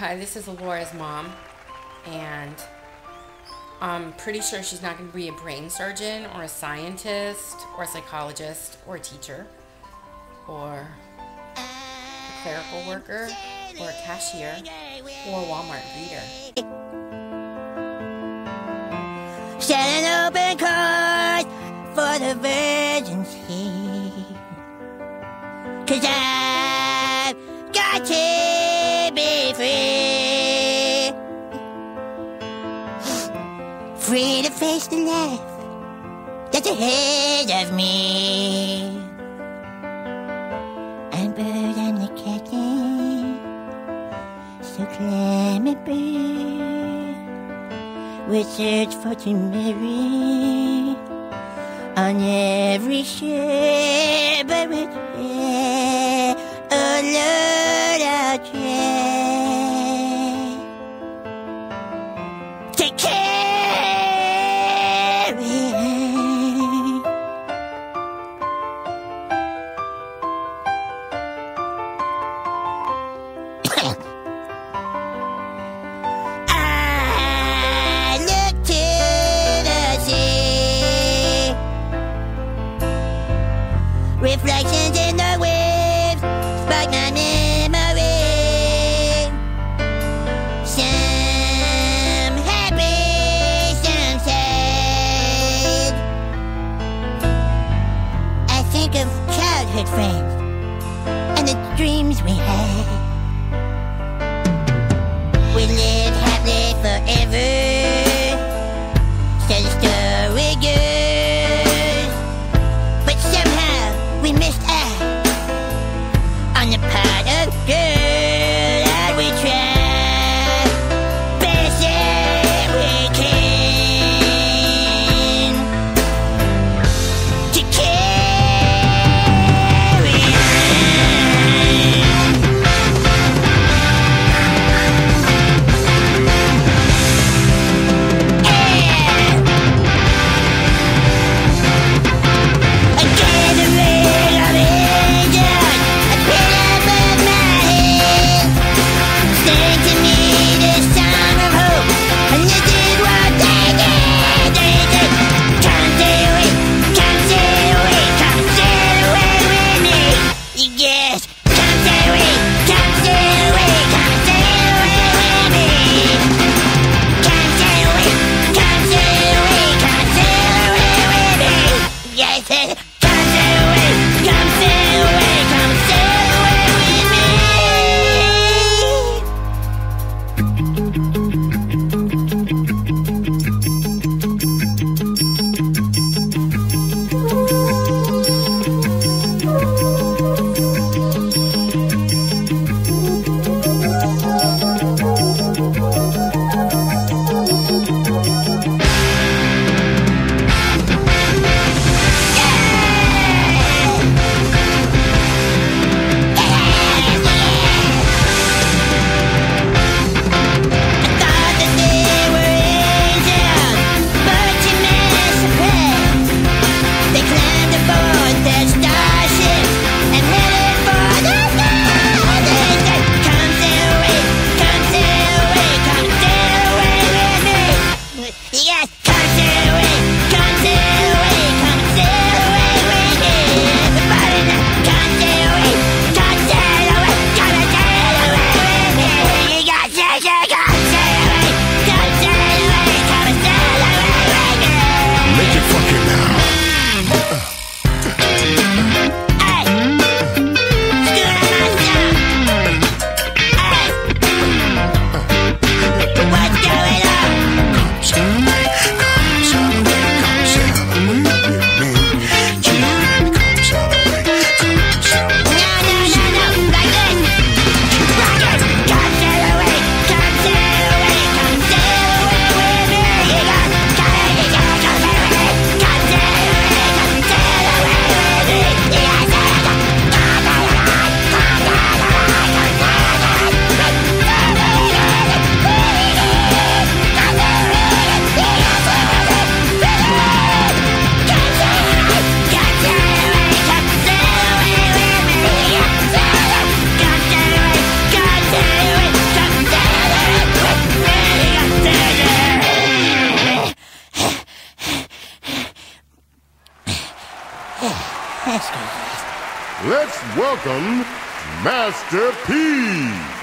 Hi, this is Laura's mom, and I'm pretty sure she's not going to be a brain surgeon or a scientist or a psychologist or a teacher or a clerical worker or a cashier or a Walmart greeter. Set open course for the virgins here. Cause I've got to be free. To face the life that's ahead of me. And bird and the captain, so it be. We search for to marry on every ship, but we care a load out Take and the dreams we had. Let's welcome Master P.